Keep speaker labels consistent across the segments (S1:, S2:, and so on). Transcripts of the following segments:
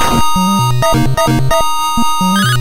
S1: Thank you.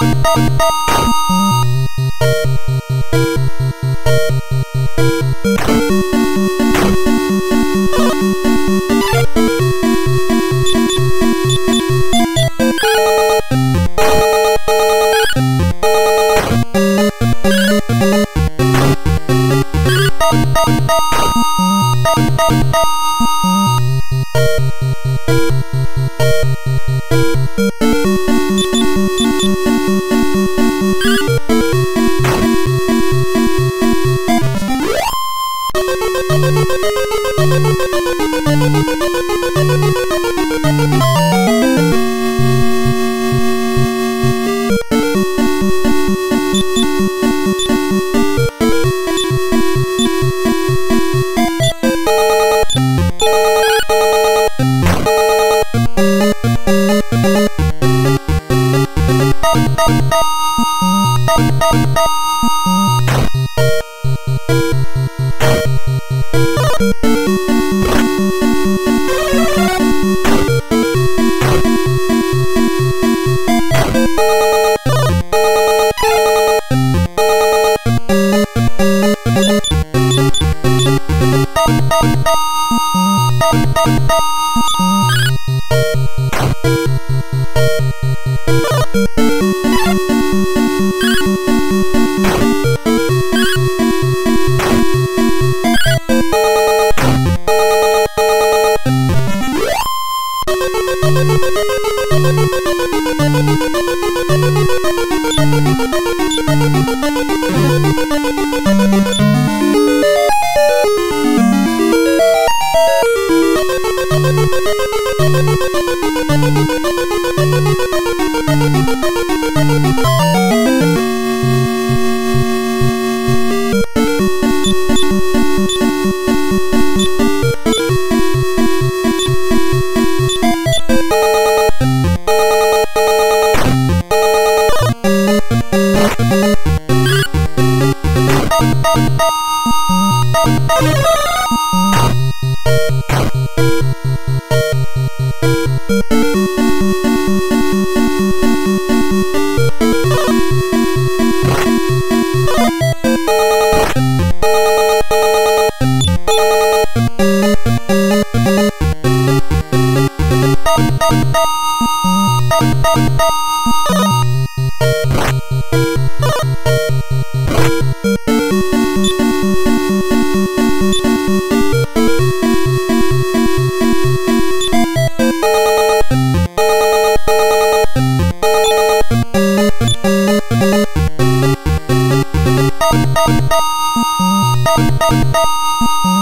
S1: Thank you. Thank you.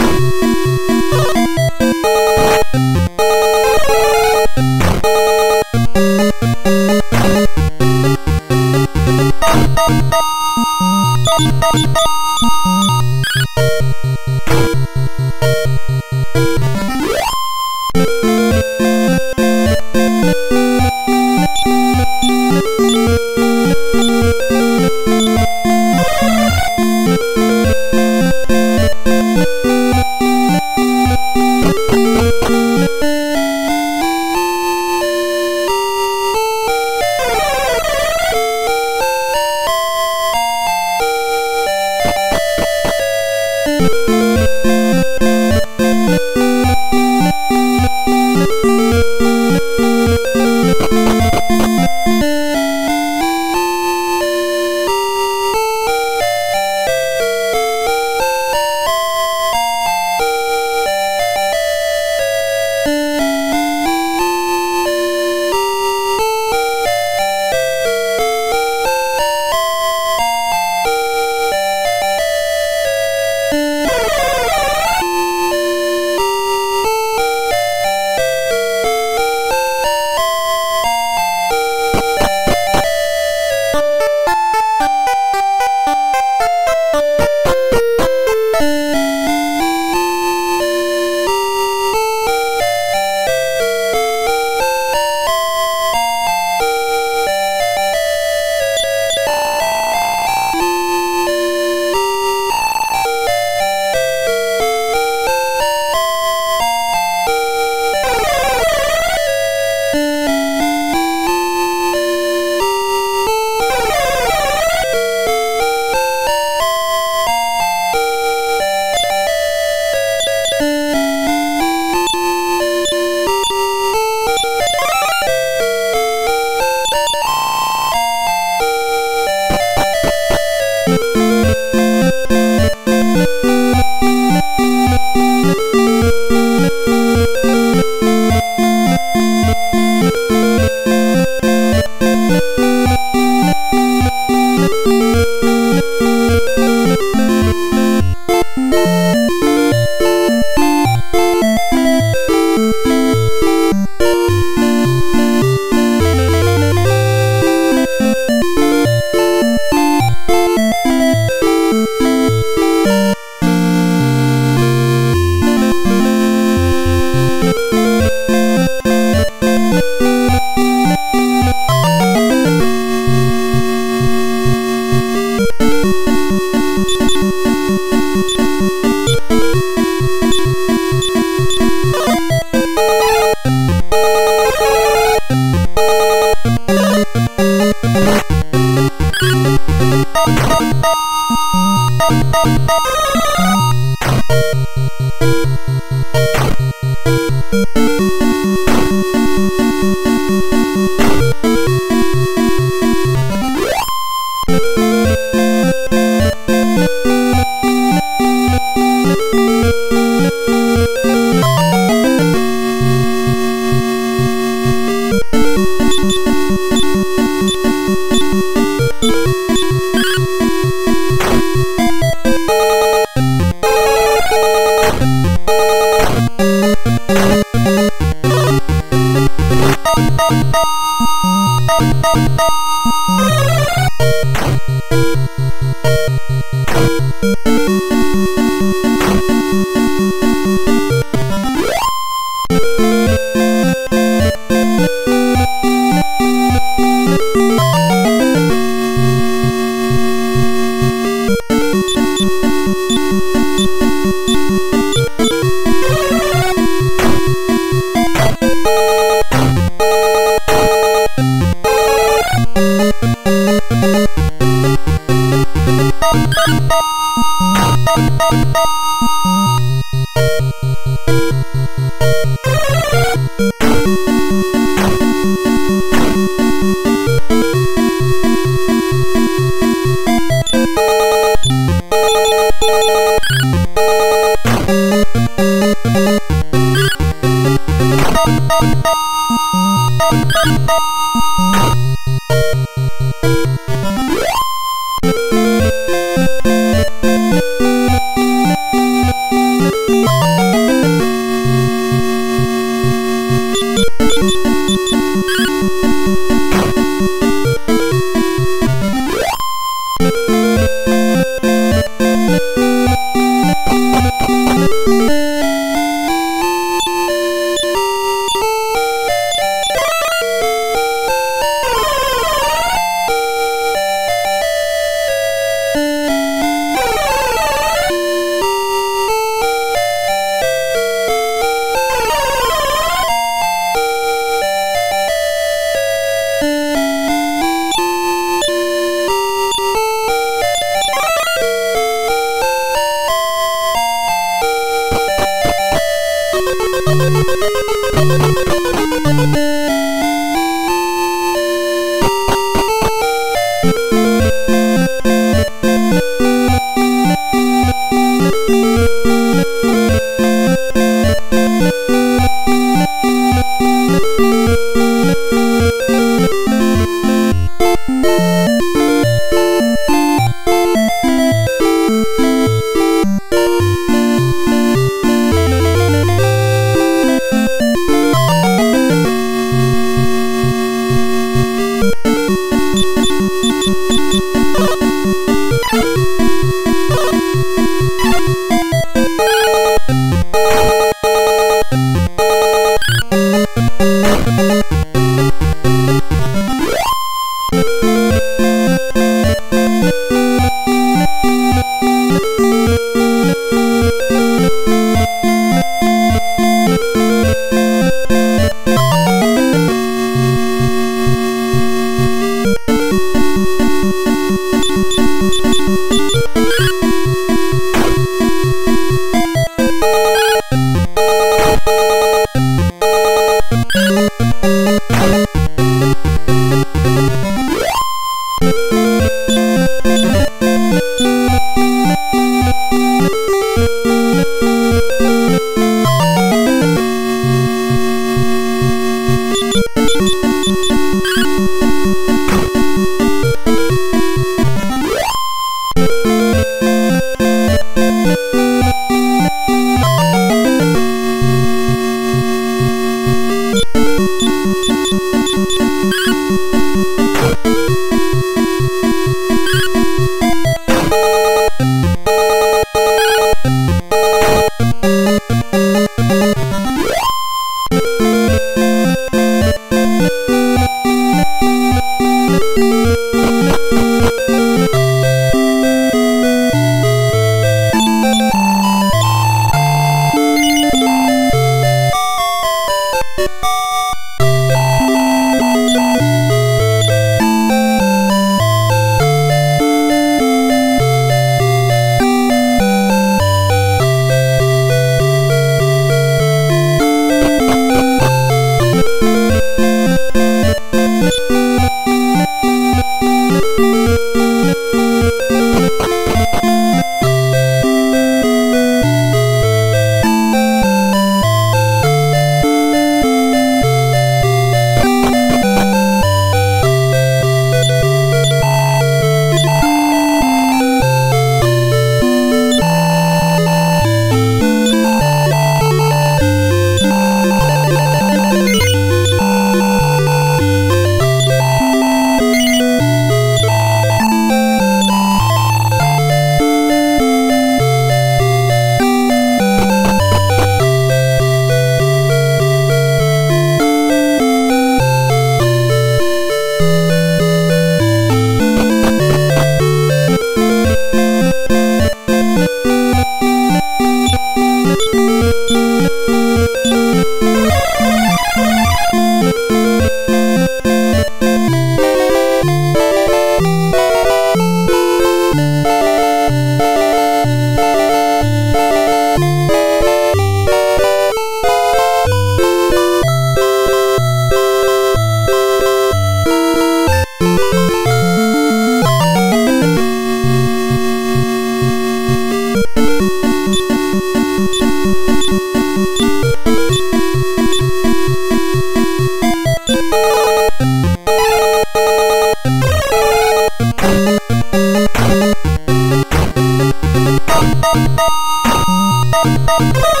S1: you